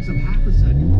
takes up half a second.